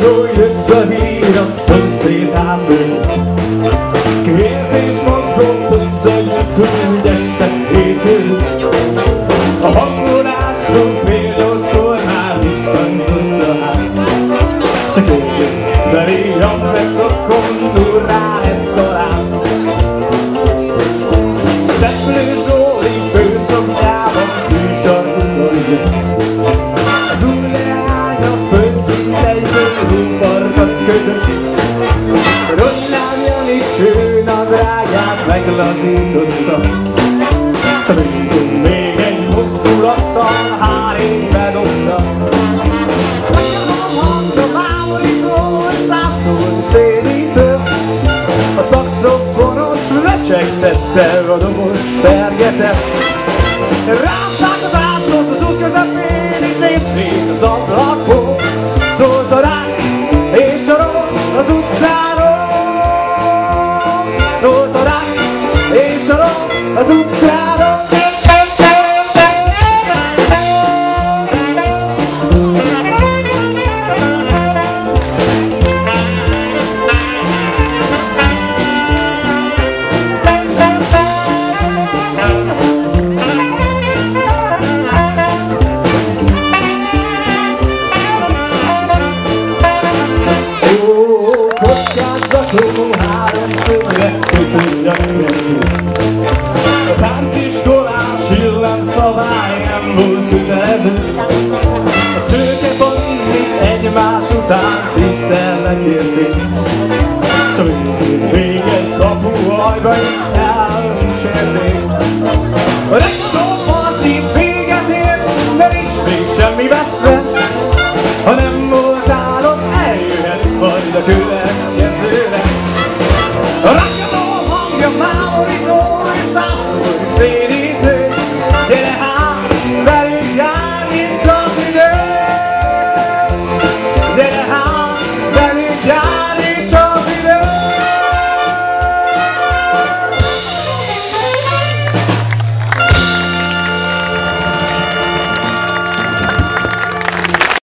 Maluję w zawirach słońce i tamy Kiedy już Rondlám Jani csőn a drágát meglazította. Rögtön még egy mozdulattal hárénybe dobta Megadom hangom ámorító és látszol szédítő A szakszofonos recsegtette a dobos fergetett Rászállt az átszott az út közepén és nézd az ablak. rút ra đâu. Hãy subscribe cho kênh Ghiền Mì Gõ Để không kötelező. A szőke bandit egymás után tisztelnek érték. Szóval még egy kapu ajba is elmsérték. A legutó parti véget ér, de nincs még semmi veszve, ha nem voltál ott, eljöhetsz majd a következőre. A ragadó hangja mámorító, és táncolni szédítő, gyere hát! Yeah.